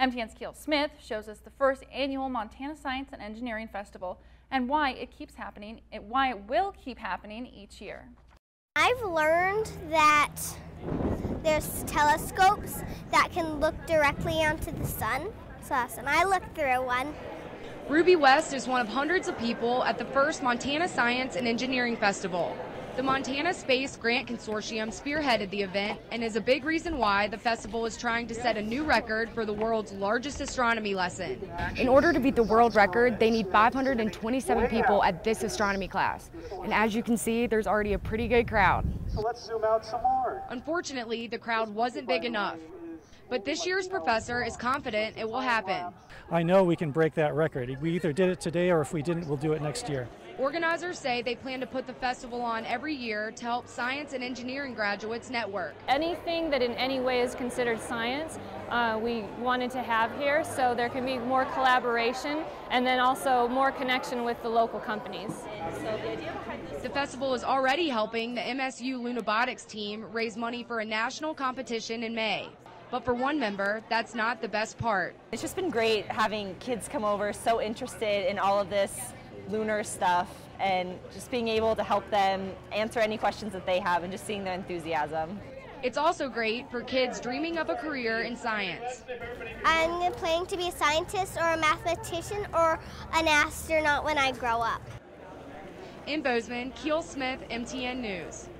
MTN's Keel Smith shows us the first annual Montana Science and Engineering Festival and why it keeps happening, why it will keep happening each year. I've learned that there's telescopes that can look directly onto the sun. It's awesome. I looked through one. Ruby West is one of hundreds of people at the first Montana Science and Engineering Festival. The Montana Space Grant Consortium spearheaded the event and is a big reason why the festival is trying to set a new record for the world's largest astronomy lesson. In order to beat the world record, they need 527 people at this astronomy class. And as you can see, there's already a pretty good crowd. So let's zoom out some more. Unfortunately, the crowd wasn't big enough. But this year's professor is confident it will happen. I know we can break that record. We either did it today or if we didn't, we'll do it next year. Organizers say they plan to put the festival on every year to help science and engineering graduates network. Anything that in any way is considered science, uh, we wanted to have here so there can be more collaboration and then also more connection with the local companies. The festival is already helping the MSU Lunabotics team raise money for a national competition in May. But for one member, that's not the best part. It's just been great having kids come over so interested in all of this lunar stuff and just being able to help them answer any questions that they have and just seeing their enthusiasm. It's also great for kids dreaming of a career in science. I'm planning to be a scientist or a mathematician or an astronaut when I grow up. In Bozeman, Keel Smith, MTN News.